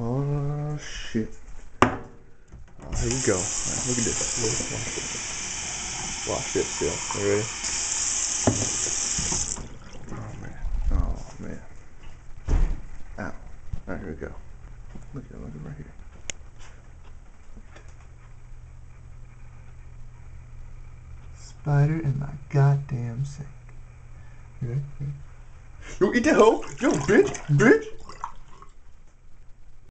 Oh shit. Oh, here we go. Right, look at this. Look, watch this. Watch it still. You ready? Oh man. Oh man. Ow. Alright, here we go. Look at it, look at it right here. Spider in my goddamn sink. You ready? You eat the hoe? Yo, bitch, bitch.